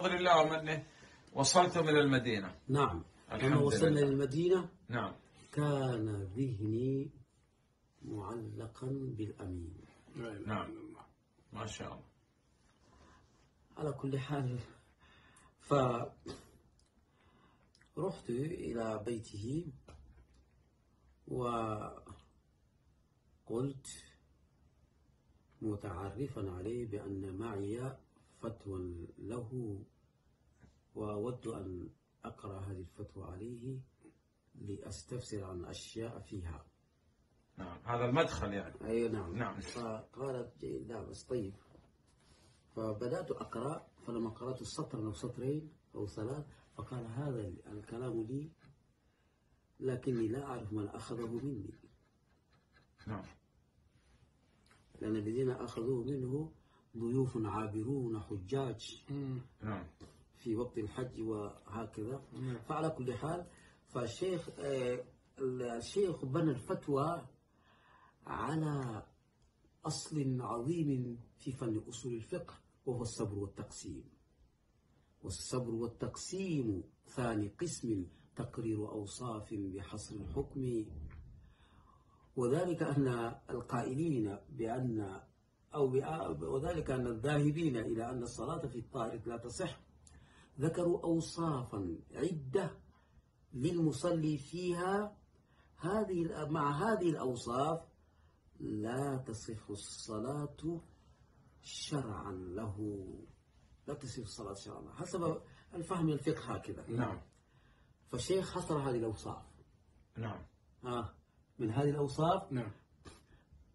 بفضل الله ومنه وصلتم إلى المدينة. نعم. الحمد لما وصلنا لله. للمدينة. نعم. كان ذهني معلقا بالأمين. نعم. ما شاء الله. على كل حال ف رحت إلى بيته وقلت متعرفا عليه بأن معي فتوى له وأود أن أقرأ هذه الفتوى عليه لأستفسر عن أشياء فيها. نعم هذا المدخل يعني. أي نعم. نعم. فقالت جيد لا بس طيب. فبدأت أقرأ فلما قرأت السطر أو سطرين أو ثلاث فقال هذا الكلام لي لكني لا أعرف من أخذه مني. نعم. لأن الذين أخذوه منه ضيوف عابرون حجاج نعم. في وقت الحج وهكذا. فعلى كل حال فالشيخ آه، الشيخ بنى الفتوى على أصل عظيم في فن أصول الفقه وهو الصبر والتقسيم. والصبر والتقسيم ثاني قسم تقرير أوصاف بحصر الحكم. وذلك أن القائلين بأن أو وذلك أن الذاهبين إلى أن الصلاة في الطائرة لا تصح ذكروا أوصافا عدة للمصلي فيها. هذه مع هذه الأوصاف لا تصح الصلاة شرعا له. لا تصح الصلاة شرعا له. حسب الفهم الفقه هكذا؟ نعم. فالشيخ حصر هذه الأوصاف. نعم. آه من هذه الأوصاف؟ نعم.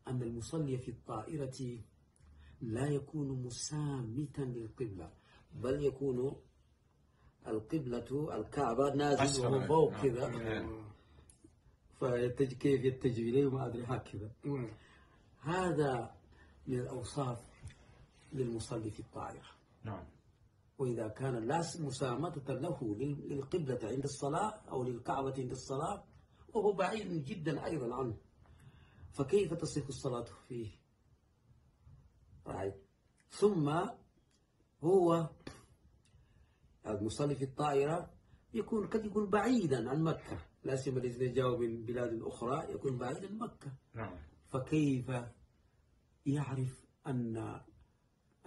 أن المصلي في الطائرة لا يكون مسامتا للقبلة بل يكون القبلة الكعبة نازل وهو. فوق نعم. كذا نعم. فيتجه كيف يتجه إليه ما أدري هكذا نعم. هذا من الأوصاف للمصلي في الطائرة نعم وإذا كان لا مسامتة له لل- للقبلة عند الصلاة أو للكعبة عند الصلاة وهو بعيد جدا أيضا عنه فكيف تصح الصلاة فيه right. ثم هو المصلي في الطائرة يكون قد يكون بعيدا عن مكة لا سيما الذين جاءوا من بلاد أخرى يكون بعيدا عن مكة نعم فكيف يعرف أن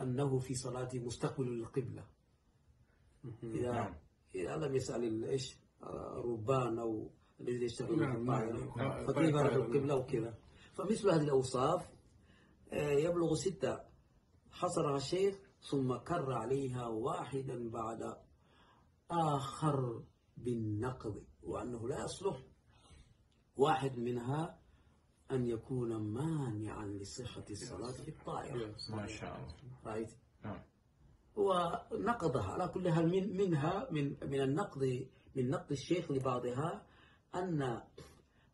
أنه في صلاته مستقبل للقبلة إذا نعم. إذا لم يسأل إيش الربان أو الذين يشتغلون في نعم، الطائرة نعم. فكيف يعرف. القبلة وكذا فمثل هذه الأوصاف آه، يبلغ ستة حصرها الشيخ ثم كر عليها واحدا بعد آخر بالنقض وأنه لا يصلح. واحد منها أن يكون مانعا لصحة الصلاة في الطائرة. ما شاء الله. رايت نعم. ونقضها على كل حال من منها من من النقد من نقد الشيخ لبعضها أن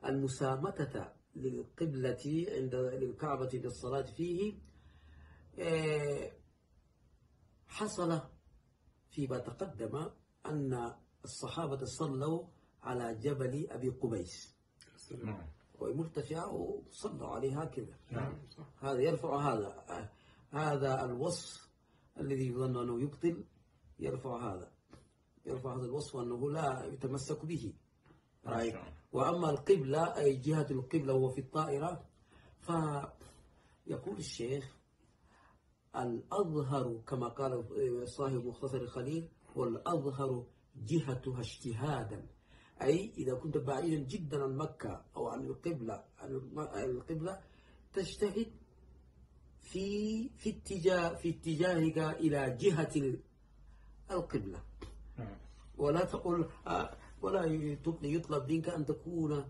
المسامتة للقبلة عند للكعبة للصلاة فيه آه، حصل فيما تقدم أن الصحابة صلوا على جبل أبي قبيس. نعم. ومرتفع وصلوا عليه هكذا نعم. هذا يرفع هذا هذا الوصف الذي يظن أنه يبطل يرفع هذا يرفع هذا الوصف أنه لا يتمسك به. الله. وأما القبلة أي جهة القبلة وهو في الطائرة فيقول الشيخ الأظهر كما قال صاحب مختصر الخليل والأظهر جهتها اجتهادا. أي إذا كنت بعيدا جدا عن مكة أو عن القبلة عن القبلة تجتهد في في اتجاه في اتجاهك إلى جهة ال- القبلة. نعم. ولا تقول آه، ولا يطلب منك أن تكون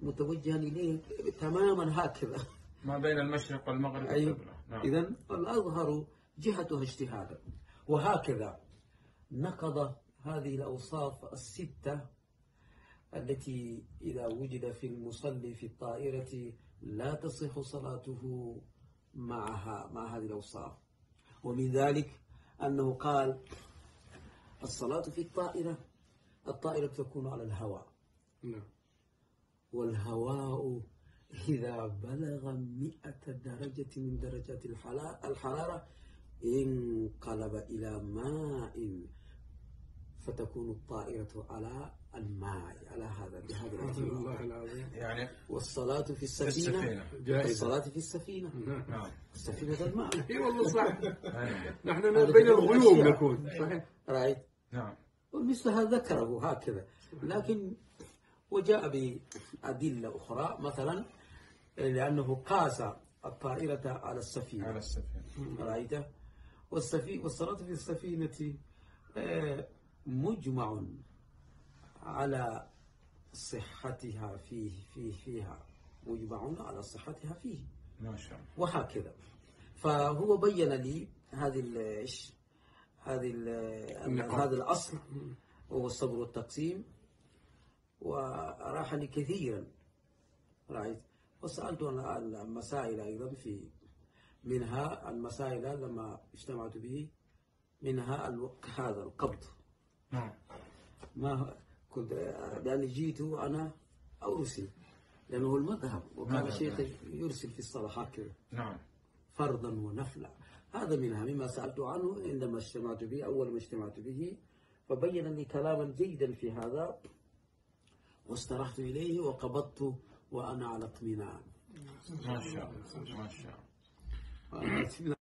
متوجها إليه تماما هكذا. ما بين المشرق والمغرب أيوة. نعم. إذا الأظهر جهتها اجتهادا. وهكذا نقض هذه الأوصاف الستة التي إذا وجد في المصلي في الطائرة لا تصح صلاته معها مع هذه الأوصاف. ومن ذلك أنه قال الصلاة في الطائرة الطائرة تكون على الهواء. نعم. والهواء إذا بلغ مئة درجة من درجات الحرارة انقلب إلى ماء فتكون الطائرة على الماء على هذا بهذا الله العظيم. يعني والصلاة في السفينة. السفينة. جائزة. الصلاة في السفينة. نعم. نعم. السفينة الماء إي والله صح. نحن بين الغيوم. نكون. صحيح. رأيت. نعم. ومثل هذا ذكره هكذا. لكن وجاء بأدلة أخرى مثلا لأنه قاس الطائرة على السفينة. على السفينة. رأيت؟ والسفي والصلاة في السفينة آه، مجمع على صحتها فيه فيه فيها مجمع على صحتها فيه. ما شاء الله. وهكذا. فهو بين لي هذه إيش؟ هذه. هذا الأصل وهو الصبر والتقسيم. وراح لي كثيرا رايت وسألت عن المسائل أيضا في منها المسائل لما اجتمعت به منها هذا القبض. نعم. ما كنت لأني جيت أنا ارسل لأنه المذهب وكان الشيخ. يرسل في الصلاة هكذا. نعم. فرضا ونفلا. هذا منها مما سألت عنه عندما اجتمعت به أول ما اجتمعت به فبين لي كلاما جيدا في هذا واسترحت إليه وقبضت وأنا على اطمئنان. ما شاء الله ما شاء الله. وأنا